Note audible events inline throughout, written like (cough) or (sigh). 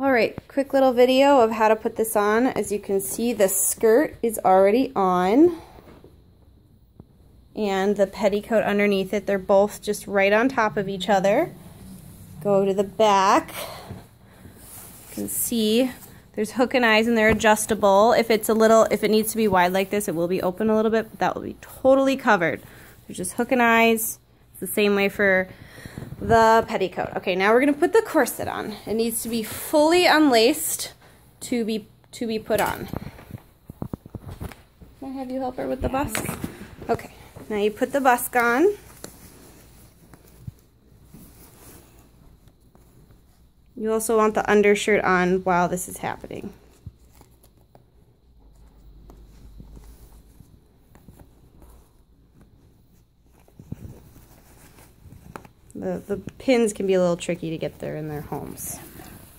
All right, quick little video of how to put this on. As you can see, the skirt is already on. And the petticoat underneath it, they're both just right on top of each other. Go to the back. You can see there's hook and eyes and they're adjustable. If it's a little, if it needs to be wide like this, it will be open a little bit, but that will be totally covered. There's just hook and eyes. It's the same way for the petticoat. Okay, now we're gonna put the corset on. It needs to be fully unlaced to be to be put on. Can I have you help her with the busk? Okay, now you put the busk on. You also want the undershirt on while this is happening. The, the pins can be a little tricky to get there in their homes.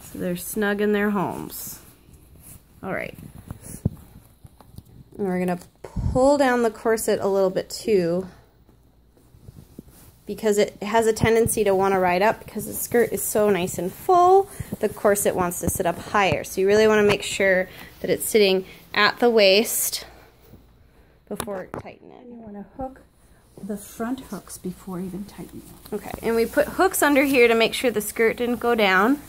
So they're snug in their homes. All right. And we're going to pull down the corset a little bit too because it has a tendency to want to ride up because the skirt is so nice and full, the corset wants to sit up higher. So you really want to make sure that it's sitting at the waist before tighten it. You want to hook the front hooks before even tightening. Okay, and we put hooks under here to make sure the skirt didn't go down.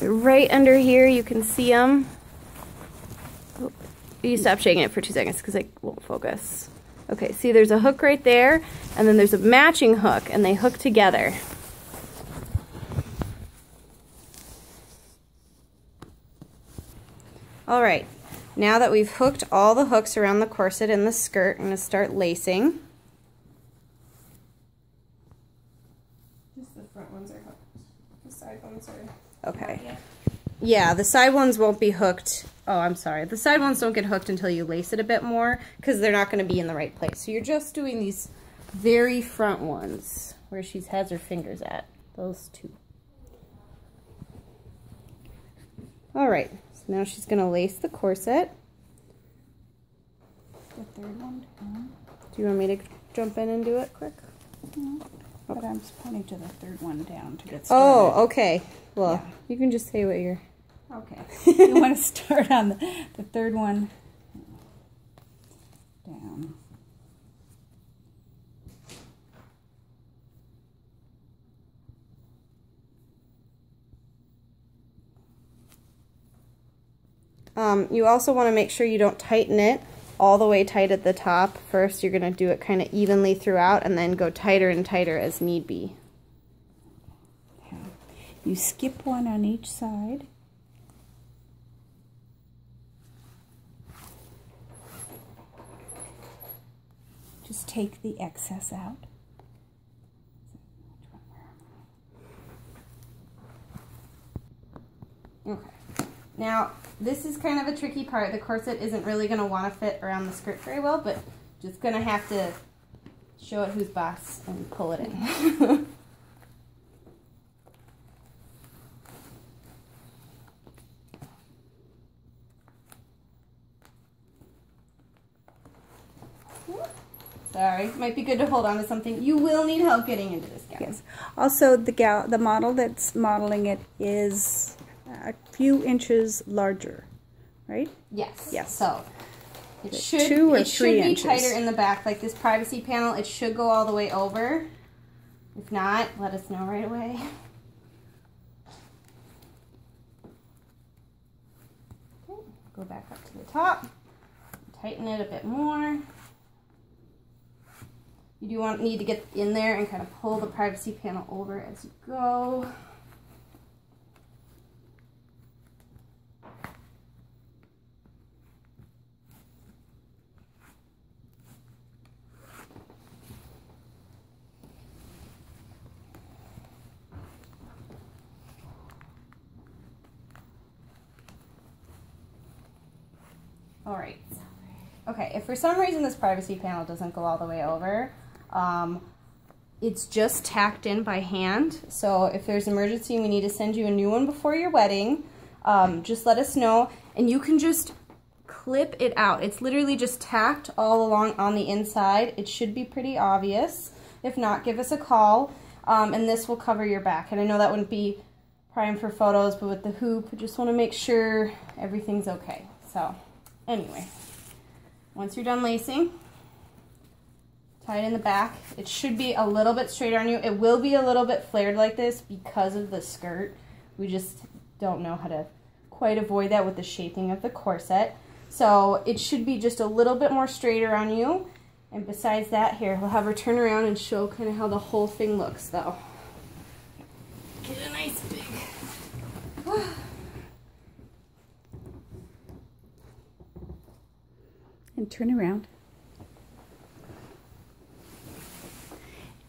right under here, you can see them. Oh, you stop shaking it for two seconds because I won't focus. Okay, see there's a hook right there, and then there's a matching hook, and they hook together. All right, now that we've hooked all the hooks around the corset and the skirt, I'm to start lacing. Okay. Yeah, the side ones won't be hooked. Oh, I'm sorry. The side ones don't get hooked until you lace it a bit more because they're not going to be in the right place. So you're just doing these very front ones where she has her fingers at. Those two. All right. So now she's going to lace the corset. The third one down. Do you want me to jump in and do it quick? No, but I'm pointing to the third one down to get started. Oh, okay. Well, yeah. you can just say what you're... Okay. you want to (laughs) start on the, the third one down. Um, you also want to make sure you don't tighten it all the way tight at the top. First, you're going to do it kind of evenly throughout and then go tighter and tighter as need be. You skip one on each side. Just take the excess out. Okay. Now, this is kind of a tricky part. The corset isn't really going to want to fit around the skirt very well, but just going to have to show it who's boss and pull it in. (laughs) Sorry, might be good to hold on to something. You will need help getting into this gown. Yes. Also, the gal, the model that's modeling it is a few inches larger, right? Yes. Yes. So it should two or it three should be inches. tighter in the back, like this privacy panel. It should go all the way over. If not, let us know right away. Okay, go back up to the top. Tighten it a bit more. You do want need to get in there and kind of pull the privacy panel over as you go. All right. Okay, if for some reason this privacy panel doesn't go all the way over, um, it's just tacked in by hand. So if there's emergency and we need to send you a new one before your wedding, um, just let us know. And you can just clip it out. It's literally just tacked all along on the inside. It should be pretty obvious. If not, give us a call. Um, and this will cover your back. And I know that wouldn't be prime for photos, but with the hoop, just want to make sure everything's okay. So anyway, once you're done lacing, tie it in the back. It should be a little bit straighter on you. It will be a little bit flared like this because of the skirt. We just don't know how to quite avoid that with the shaping of the corset. So it should be just a little bit more straighter on you. And besides that, here, we'll have her turn around and show kind of how the whole thing looks though. Get a nice big... and turn around.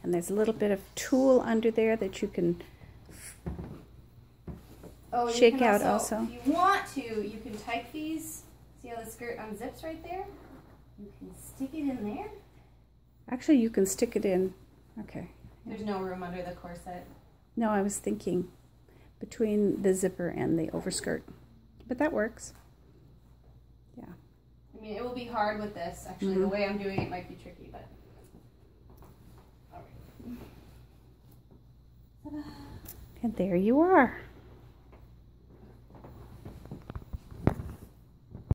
And there's a little bit of tulle under there that you can oh, shake can out also, also. If you want to, you can type these. See how the skirt unzips right there? You can stick it in there. Actually, you can stick it in. Okay. There's no room under the corset. No, I was thinking between the zipper and the overskirt. But that works. Yeah. I mean, it will be hard with this. Actually, Mhm. the way I'm doing it might be tricky, but. All right. And there you are.